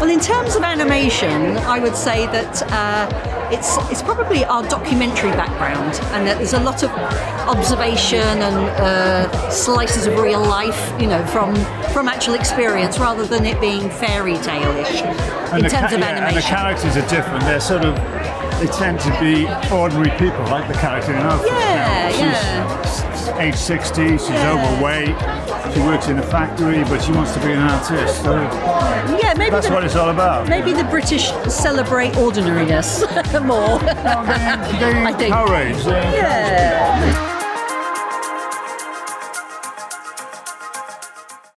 Well, in terms of animation, I would say that uh, it's it's probably our documentary background, and that there's a lot of observation and uh, slices of real life, you know, from from actual experience, rather than it being fairy tale-ish in the terms of yeah, and the characters are different. They're sort of they tend to be ordinary people, like the character in Alpha. Yeah, yeah. Age 60, she's Yeah. overweight, she works in a factory, but she wants to be an artist. So yeah, maybe that's the, what it's all about. maybe the British celebrate ordinariness more. They, they I think. encourage yeah.